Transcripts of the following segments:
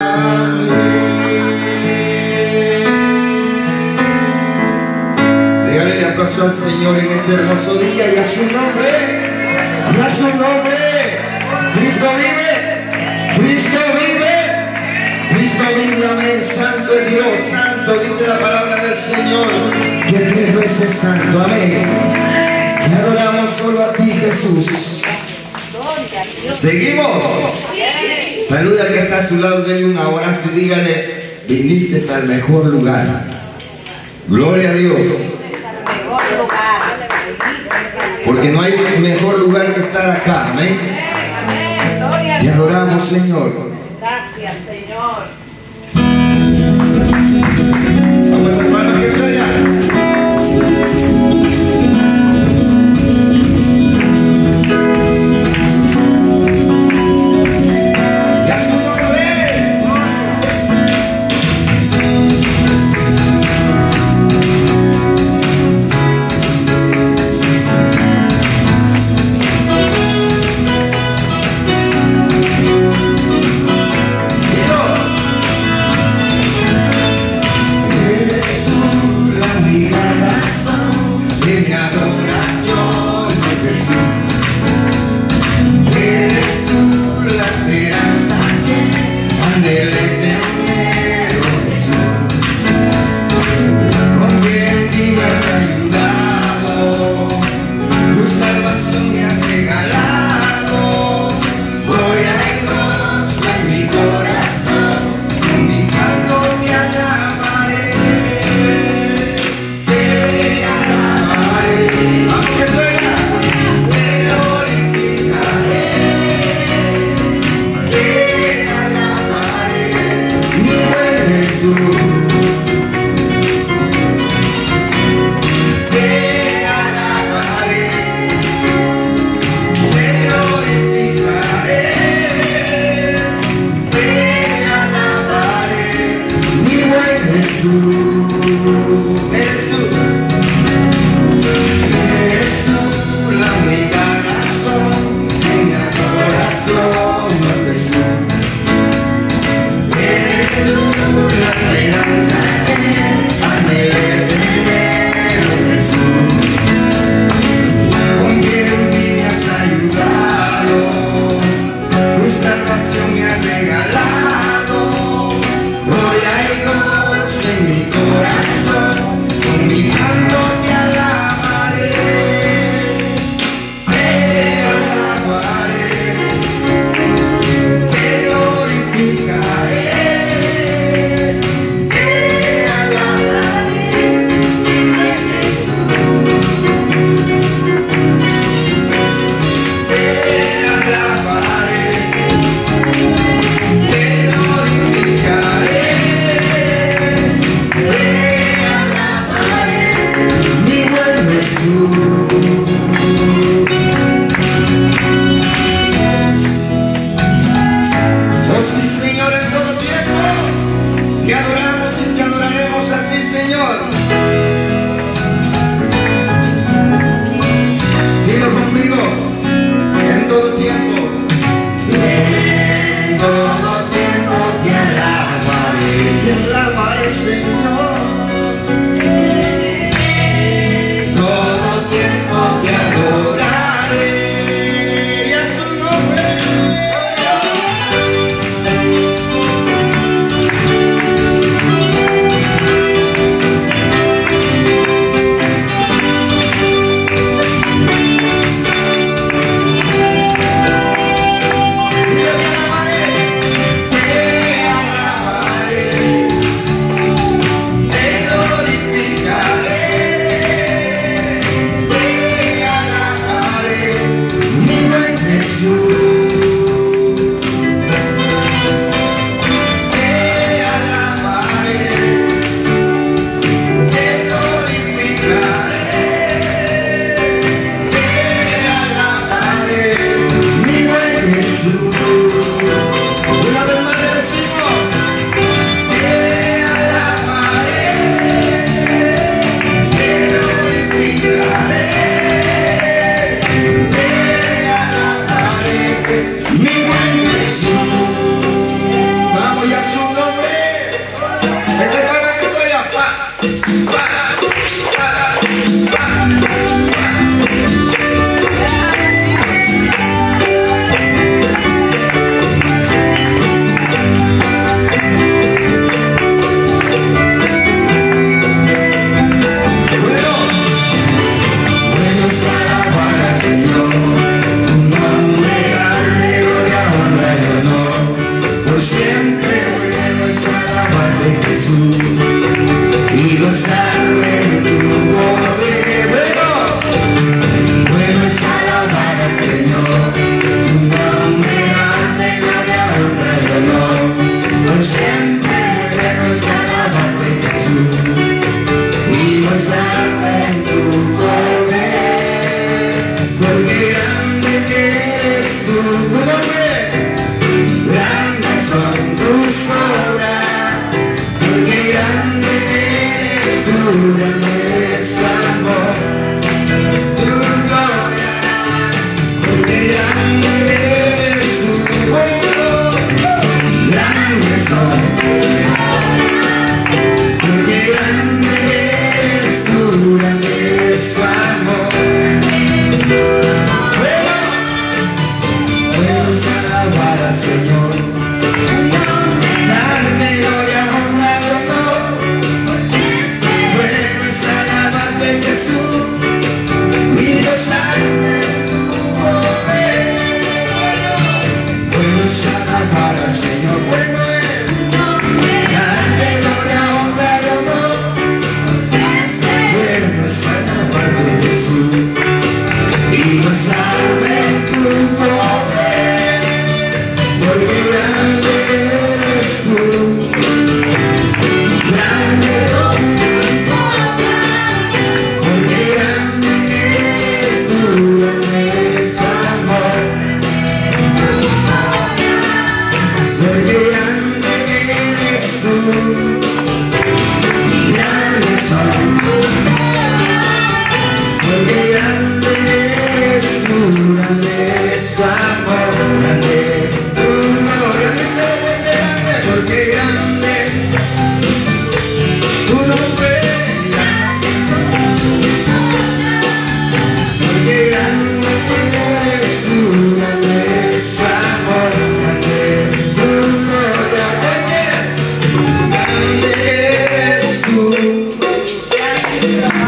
Regale el al Señor en este hermoso día y a su nombre, y a su nombre. Cristo vive, Cristo vive, Cristo vive, amén. Santo es Dios, santo, dice la palabra del Señor, que tres veces santo, amén. Te adoramos solo a ti, Jesús. Seguimos. Saluda al que está a su lado, denle un abrazo y dígale, viniste al mejor lugar. Gloria a Dios. Porque no hay mejor lugar que estar acá, amén. Te adoramos, Señor.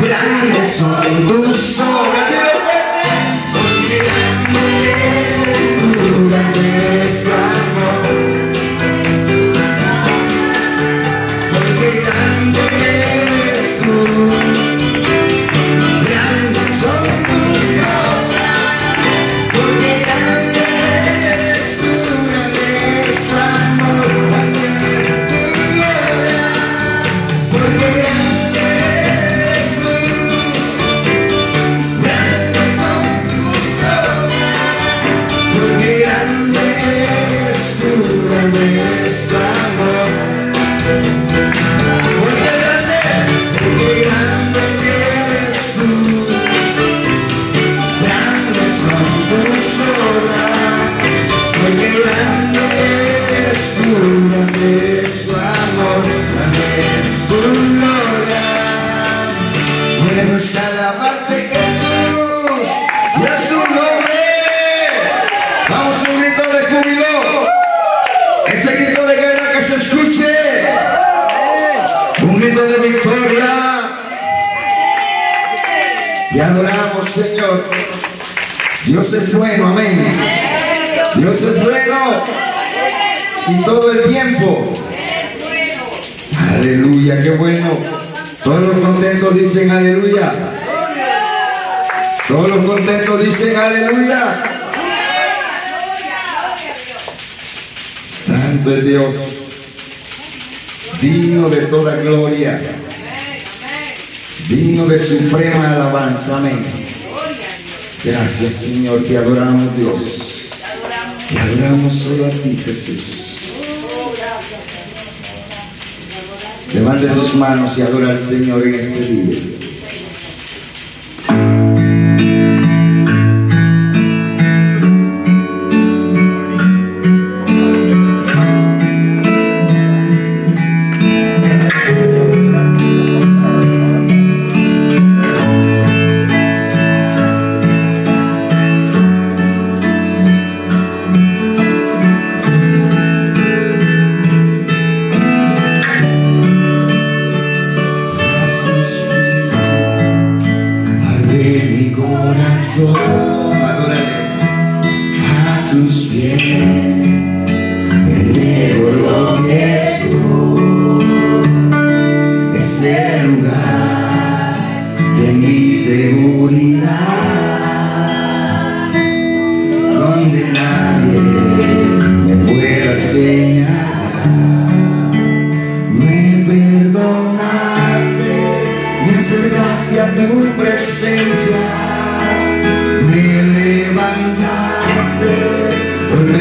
grandes son tus obras. Están contentos, dicen aleluya. Santo es Dios, digno de toda gloria, digno de suprema alabanza. Amén. Gracias Señor, te adoramos Dios. Te adoramos solo a ti Jesús. Levante sus manos y adora al Señor en este día.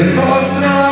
Because now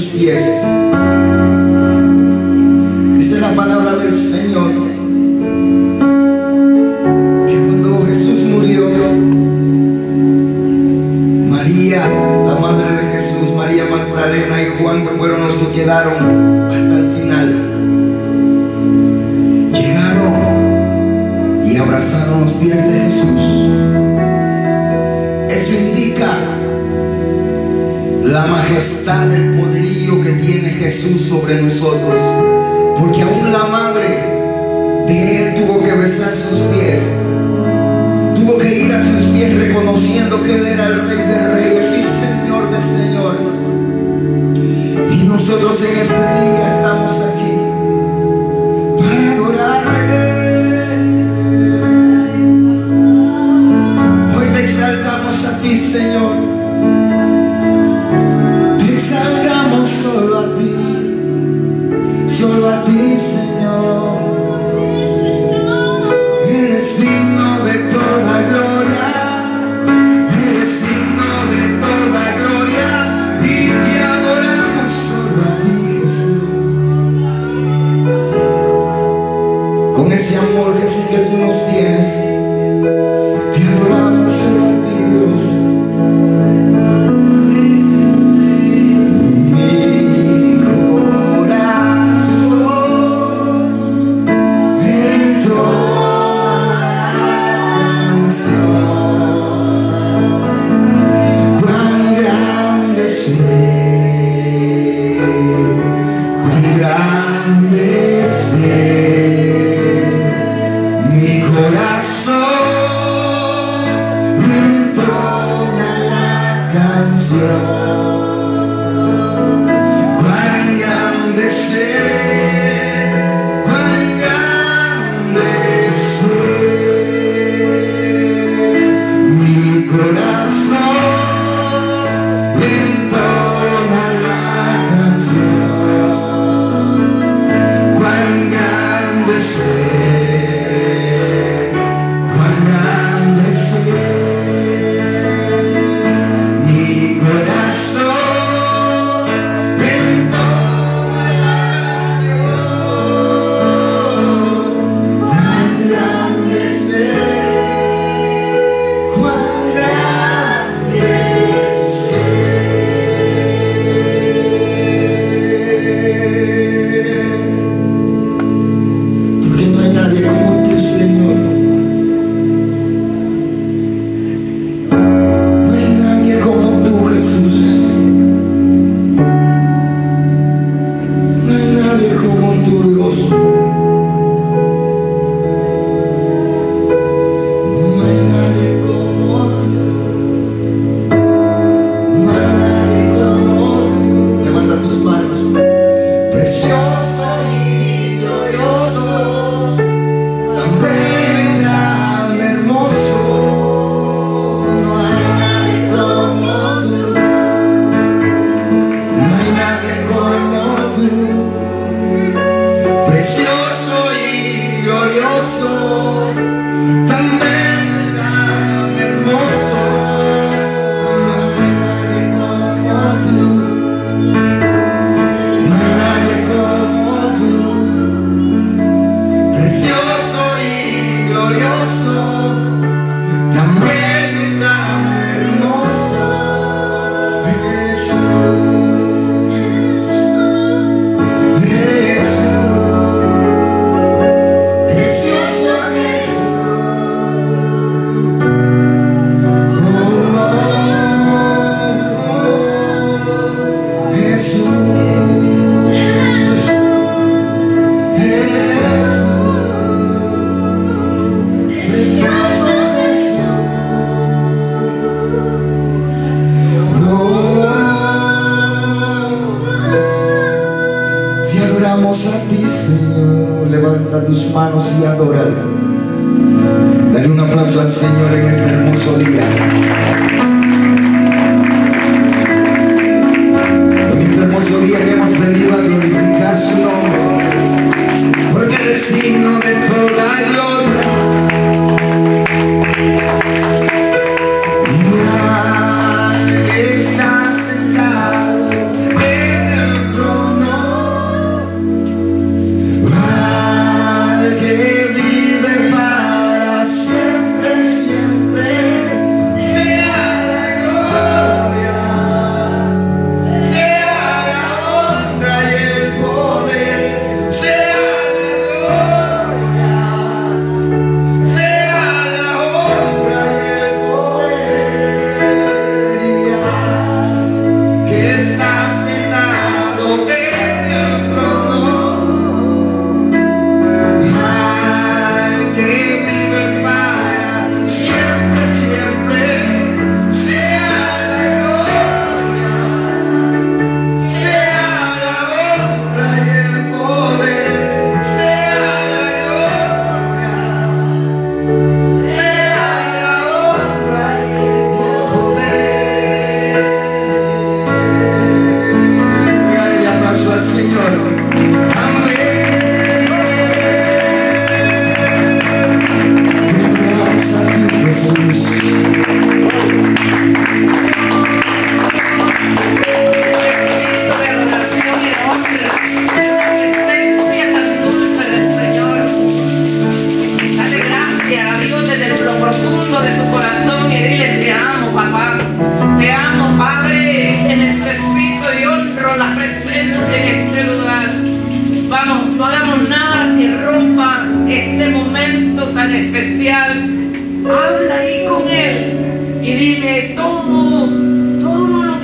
tus la majestad, el poderío que tiene Jesús sobre nosotros. Porque aún la madre de Él tuvo que besar sus pies. Tuvo que ir a sus pies reconociendo que Él era el rey de reyes y señor de señores. Y nosotros en este día estamos aquí iglesia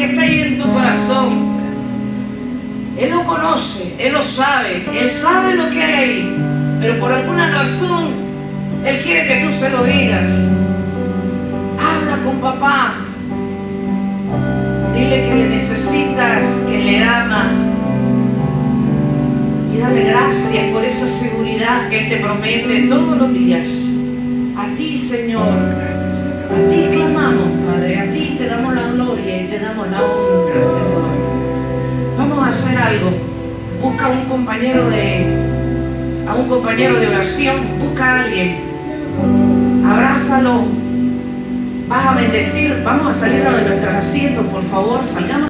está ahí en tu corazón. Él lo conoce, Él lo sabe, Él sabe lo que hay pero por alguna razón Él quiere que tú se lo digas. Habla con papá, dile que le necesitas, que le amas y dale gracias por esa seguridad que Él te promete todos los días. A ti, Señor, a ti clamamos, Padre, a ti damos la gloria y te damos la honra, Señor. Vamos a hacer algo. Busca un compañero de a un compañero de oración, busca a alguien. Abrázalo. Vas a bendecir. Vamos a salir de nuestros asientos, por favor. Salgamos.